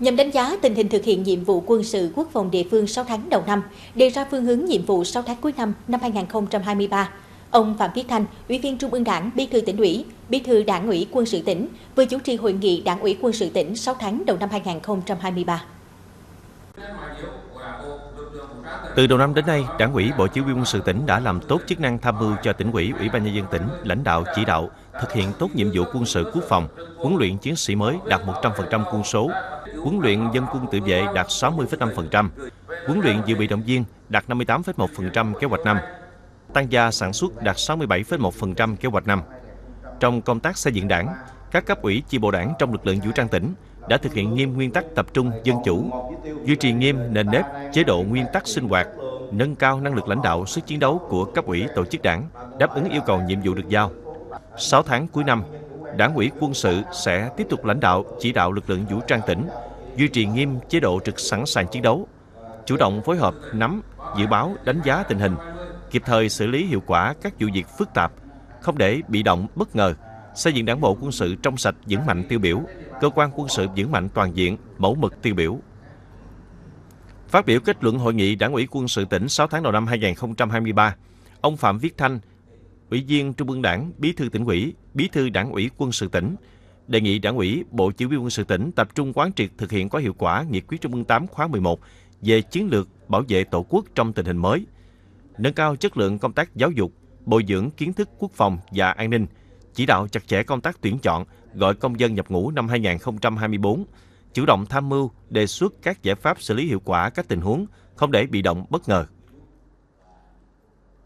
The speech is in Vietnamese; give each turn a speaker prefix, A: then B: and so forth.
A: Nhằm đánh giá tình hình thực hiện nhiệm vụ quân sự quốc phòng địa phương 6 tháng đầu năm, đề ra phương hướng nhiệm vụ 6 tháng cuối năm năm 2023, ông Phạm Viết Thanh, Ủy viên Trung ương Đảng, Bí thư tỉnh ủy, Bí thư Đảng ủy quân sự tỉnh vừa chủ trì hội nghị Đảng ủy quân sự tỉnh 6 tháng đầu năm 2023.
B: Từ đầu năm đến nay, Đảng ủy Bộ Chỉ huy quân sự tỉnh đã làm tốt chức năng tham mưu cho tỉnh ủy, Ủy ban nhân dân tỉnh lãnh đạo chỉ đạo thực hiện tốt nhiệm vụ quân sự quốc phòng, huấn luyện chiến sĩ mới đạt 100% quân số, huấn luyện dân quân tự vệ đạt 60,5%, huấn luyện dự bị động viên đạt 58,1% kế hoạch năm, tăng gia sản xuất đạt 67,1% kế hoạch năm. Trong công tác xây dựng đảng, các cấp ủy chi bộ đảng trong lực lượng vũ trang tỉnh đã thực hiện nghiêm nguyên tắc tập trung dân chủ, duy trì nghiêm nền nếp, chế độ nguyên tắc sinh hoạt, nâng cao năng lực lãnh đạo, sức chiến đấu của cấp ủy tổ chức đảng, đáp ứng yêu cầu nhiệm vụ được giao. 6 tháng cuối năm, Đảng ủy quân sự sẽ tiếp tục lãnh đạo, chỉ đạo lực lượng vũ trang tỉnh, duy trì nghiêm chế độ trực sẵn sàng chiến đấu, chủ động phối hợp, nắm, dự báo, đánh giá tình hình, kịp thời xử lý hiệu quả các vụ việc phức tạp, không để bị động bất ngờ, xây dựng đảng bộ quân sự trong sạch vững mạnh tiêu biểu, cơ quan quân sự vững mạnh toàn diện, mẫu mực tiêu biểu. Phát biểu kết luận hội nghị Đảng ủy quân sự tỉnh 6 tháng đầu năm 2023, ông Phạm Viết Thanh, Ủy viên Trung ương Đảng, Bí thư tỉnh ủy, Bí thư Đảng ủy quân sự tỉnh, đề nghị Đảng ủy, Bộ Chỉ huy quân sự tỉnh tập trung quán triệt thực hiện có hiệu quả nghị quyết Trung ương 8 khóa 11 về chiến lược bảo vệ Tổ quốc trong tình hình mới, nâng cao chất lượng công tác giáo dục, bồi dưỡng kiến thức quốc phòng và an ninh, chỉ đạo chặt chẽ công tác tuyển chọn, gọi công dân nhập ngũ năm 2024, chủ động tham mưu, đề xuất các giải pháp xử lý hiệu quả các tình huống, không để bị động bất ngờ.